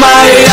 my